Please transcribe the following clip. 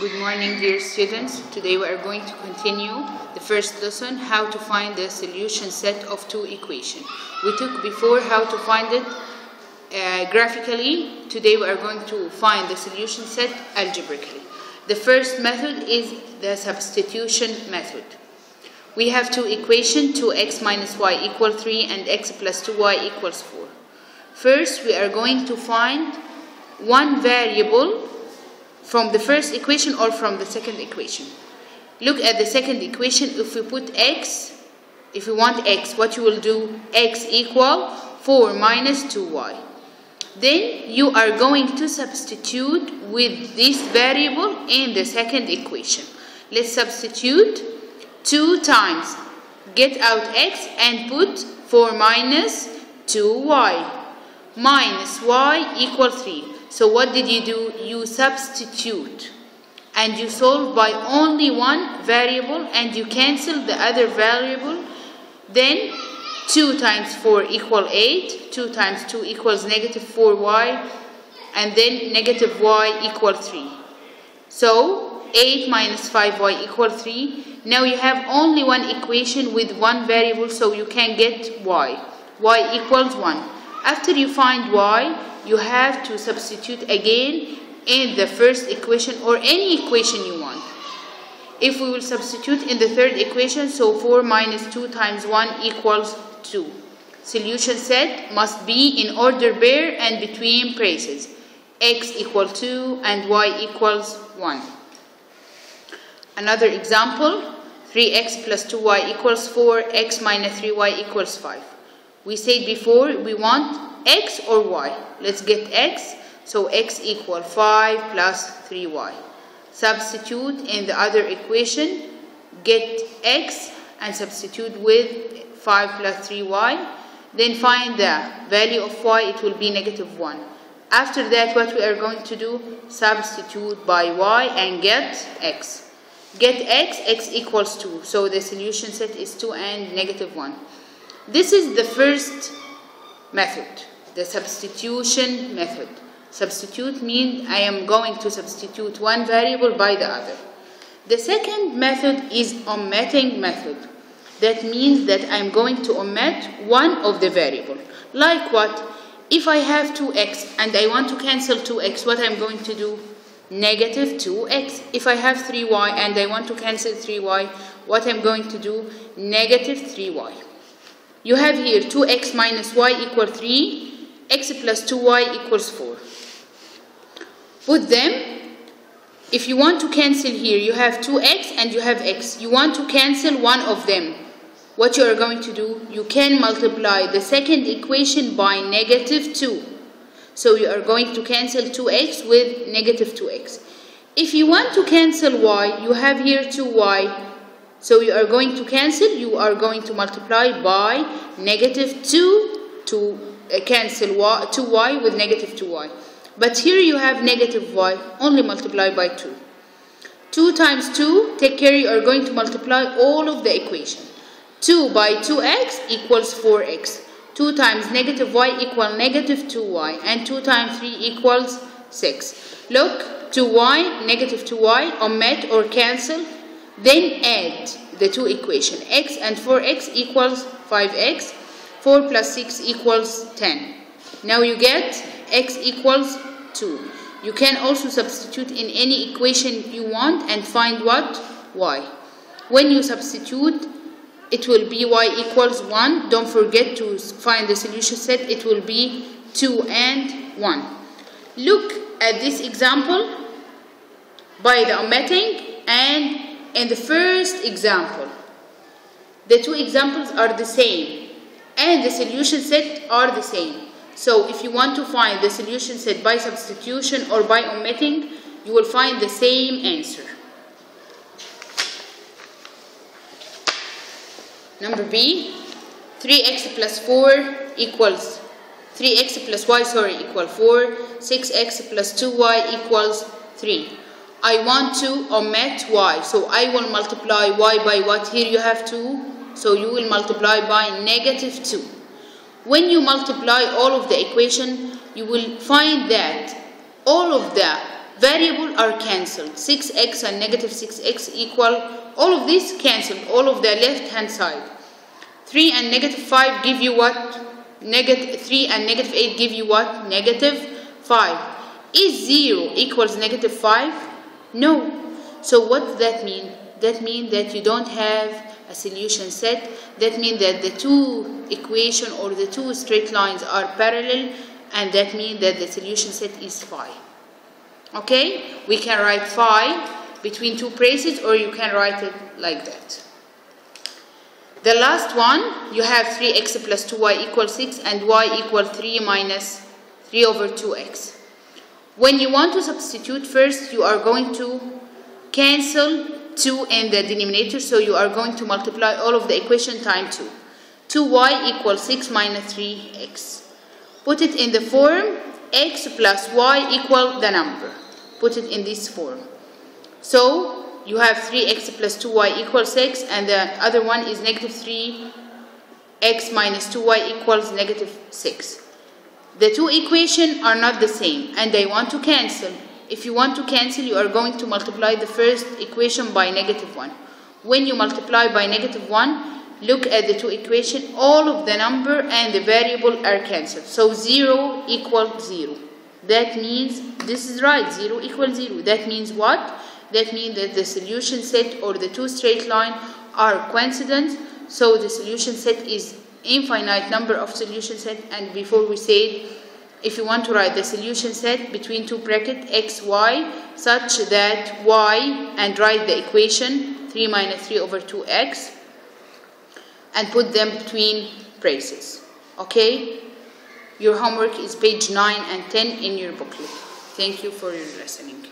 Good morning, dear students. Today we are going to continue the first lesson, how to find the solution set of two equations. We took before how to find it uh, graphically. Today we are going to find the solution set algebraically. The first method is the substitution method. We have two equations, 2x minus y equal 3 and x plus 2y equals 4. First, we are going to find one variable from the first equation or from the second equation. Look at the second equation. If we put x, if we want x, what you will do? x equal 4 minus 2y. Then you are going to substitute with this variable in the second equation. Let's substitute 2 times. Get out x and put 4 minus 2y. Minus y equal 3. So what did you do? You substitute and you solve by only one variable and you cancel the other variable. Then 2 times 4 equal 8, 2 times 2 equals negative 4y, and then negative y equal 3. So 8 minus 5y equal 3. Now you have only one equation with one variable so you can get y. y equals 1. After you find y, you have to substitute again in the first equation or any equation you want. If we will substitute in the third equation, so 4 minus 2 times 1 equals 2. Solution set must be in order pair and between braces. x equals 2 and y equals 1. Another example, 3x plus 2y equals 4, x minus 3y equals 5. We said before we want x or y. Let's get x. So x equal 5 plus 3y. Substitute in the other equation. Get x and substitute with 5 plus 3y. Then find the value of y. It will be negative 1. After that, what we are going to do? Substitute by y and get x. Get x, x equals 2. So the solution set is 2 and negative 1. This is the first method the substitution method. Substitute means I am going to substitute one variable by the other. The second method is omitting method. That means that I'm going to omit one of the variable. Like what? If I have 2x and I want to cancel 2x, what I'm going to do? Negative 2x. If I have 3y and I want to cancel 3y, what I'm going to do? Negative 3y. You have here 2x minus y equal 3 x plus 2y equals 4. Put them. If you want to cancel here, you have 2x and you have x. You want to cancel one of them. What you are going to do, you can multiply the second equation by negative 2. So you are going to cancel 2x with negative 2x. If you want to cancel y, you have here 2y. So you are going to cancel, you are going to multiply by negative 2 to cancel y, 2y with negative 2y. But here you have negative y, only multiply by 2. 2 times 2, take care you are going to multiply all of the equation. 2 by 2x equals 4x. 2 times negative y equal negative 2y. And 2 times 3 equals 6. Look, 2y, negative 2y, omit or cancel. Then add the two equation. x and 4x equals 5x 4 plus 6 equals 10. Now you get x equals 2. You can also substitute in any equation you want and find what? y. When you substitute, it will be y equals 1. Don't forget to find the solution set. It will be 2 and 1. Look at this example by the omitting and in the first example. The two examples are the same and the solution set are the same. So if you want to find the solution set by substitution or by omitting, you will find the same answer. Number B, 3x plus 4 equals 3x plus y sorry equal 4, 6x plus 2y equals 3. I want to omit y, so I will multiply y by what? Here you have 2 so you will multiply by negative 2. When you multiply all of the equation, you will find that all of the variable are cancelled. 6x and negative 6x equal all of this cancelled all of the left hand side. 3 and negative 5 give you what? Negative 3 and negative 8 give you what? Negative 5 is 0 equals negative 5 no. So what does that mean that means that you don't have a solution set. That means that the two equation or the two straight lines are parallel and that means that the solution set is phi. Okay? We can write phi between two braces or you can write it like that. The last one you have 3x plus 2y equals 6 and y equals 3 minus 3 over 2x when you want to substitute first you are going to cancel 2 in the denominator so you are going to multiply all of the equation times 2 2y equals 6 minus 3x put it in the form x plus y equal the number. Put it in this form. So you have 3x plus 2y equals 6 and the other one is negative 3x minus 2y equals negative 6 the two equations are not the same and they want to cancel if you want to cancel you are going to multiply the first equation by negative 1 when you multiply by negative 1 look at the two equation all of the number and the variable are cancelled. So 0 equals 0 that means this is right 0 equals 0 that means what? That means that the solution set or the two straight line are coincident. So the solution set is infinite number of solution set and before we said if you want to write the solution set between two bracket x y such that y and write the equation 3 minus 3 over 2x and put them between braces. Okay? Your homework is page 9 and 10 in your booklet. Thank you for your listening.